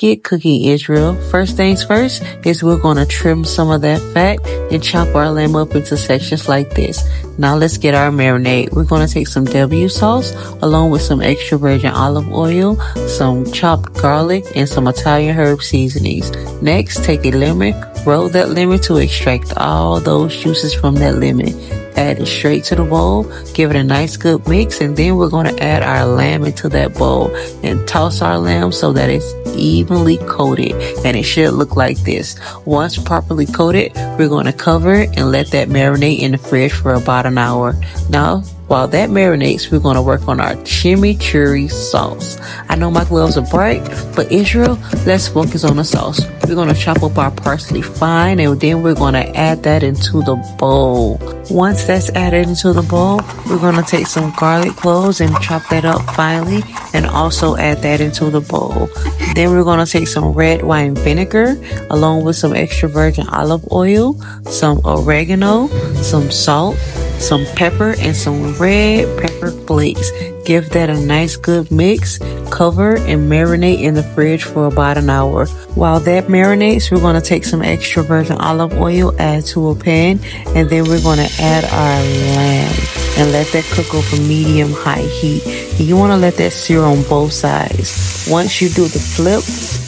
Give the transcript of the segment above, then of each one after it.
get cooking, Israel. First things first is we're going to trim some of that fat and chop our lamb up into sections like this. Now let's get our marinade. We're going to take some W sauce along with some extra virgin olive oil, some chopped garlic, and some Italian herb seasonings. Next, take a lemon, roll that lemon to extract all those juices from that lemon add it straight to the bowl, give it a nice good mix, and then we're going to add our lamb into that bowl and toss our lamb so that it's evenly coated and it should look like this. Once properly coated, we're going to cover and let that marinate in the fridge for about an hour. Now, while that marinates, we're going to work on our chimichurri sauce. I know my gloves are bright, but Israel, let's focus on the sauce. We're going to chop up our parsley fine and then we're going to add that into the bowl. Once that's added into the bowl, we're going to take some garlic cloves and chop that up finely and also add that into the bowl. Then we're going to take some red wine vinegar along with some extra virgin olive oil, some oregano, some salt, some pepper and some red pepper flakes. Give that a nice good mix, cover and marinate in the fridge for about an hour. While that marinates, we're going to take some extra virgin olive oil, add to a pan, and then we're going to add our lamb and let that cook over medium high heat. You want to let that sear on both sides. Once you do the flip,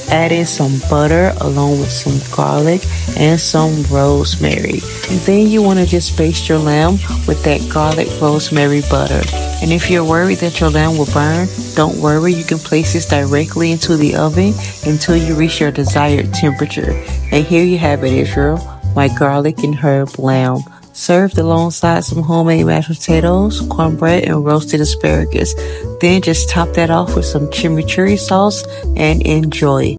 add in some butter along with some garlic and some rosemary. And then you want to just baste your lamb with that garlic rosemary butter. And if you're worried that your lamb will burn, don't worry, you can place this directly into the oven until you reach your desired temperature. And here you have it, Israel, my garlic and herb lamb. Served alongside some homemade mashed potatoes, cornbread, and roasted asparagus. Then just top that off with some chimichurri sauce and enjoy.